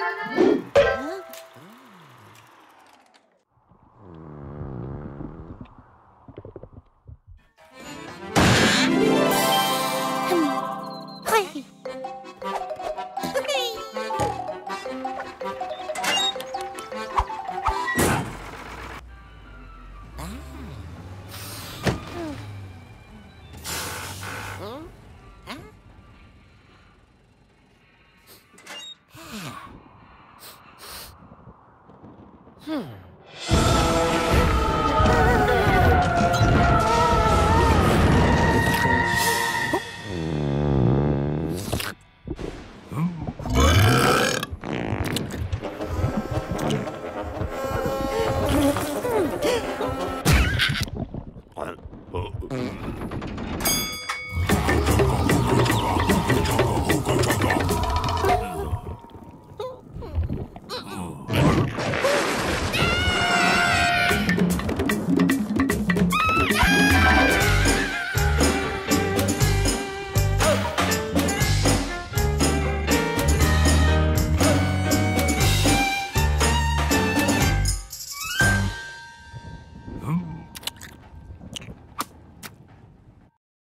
헐. Hmm.